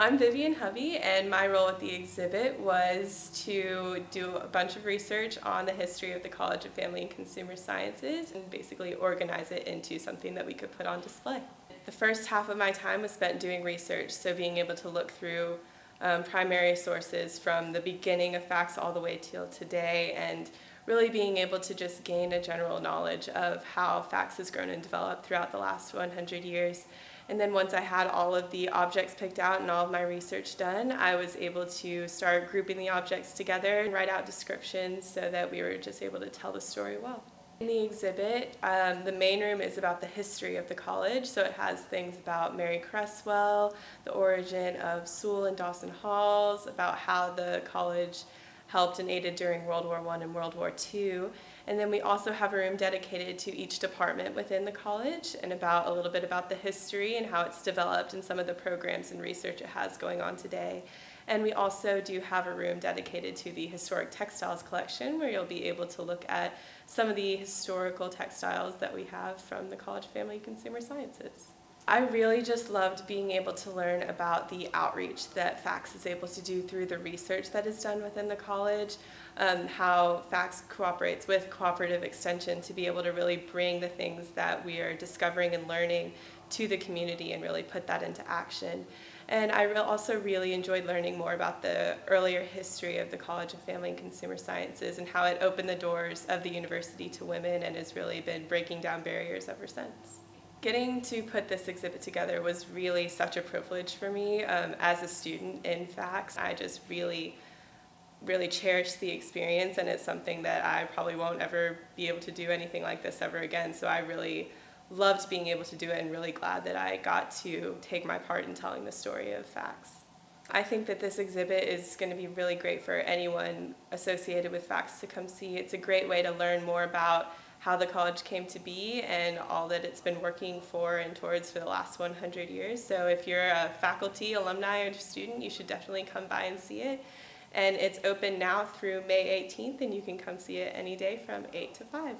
I'm Vivian Hovey, and my role at the exhibit was to do a bunch of research on the history of the College of Family and Consumer Sciences and basically organize it into something that we could put on display. The first half of my time was spent doing research, so being able to look through um, primary sources from the beginning of FACS all the way till today and really being able to just gain a general knowledge of how FACS has grown and developed throughout the last 100 years and then once I had all of the objects picked out and all of my research done, I was able to start grouping the objects together and write out descriptions so that we were just able to tell the story well. In the exhibit, um, the main room is about the history of the college, so it has things about Mary Creswell, the origin of Soule and Dawson Halls, about how the college helped and aided during World War I and World War II. And then we also have a room dedicated to each department within the college and about a little bit about the history and how it's developed and some of the programs and research it has going on today. And we also do have a room dedicated to the historic textiles collection where you'll be able to look at some of the historical textiles that we have from the College of Family Consumer Sciences. I really just loved being able to learn about the outreach that FACS is able to do through the research that is done within the college, um, how FACS cooperates with Cooperative Extension to be able to really bring the things that we are discovering and learning to the community and really put that into action. And I also really enjoyed learning more about the earlier history of the College of Family and Consumer Sciences and how it opened the doors of the university to women and has really been breaking down barriers ever since. Getting to put this exhibit together was really such a privilege for me um, as a student in FACS. I just really, really cherish the experience and it's something that I probably won't ever be able to do anything like this ever again. So I really loved being able to do it and really glad that I got to take my part in telling the story of FACS. I think that this exhibit is going to be really great for anyone associated with FACS to come see. It's a great way to learn more about how the college came to be and all that it's been working for and towards for the last 100 years. So if you're a faculty, alumni, or student, you should definitely come by and see it. And it's open now through May 18th, and you can come see it any day from 8 to 5.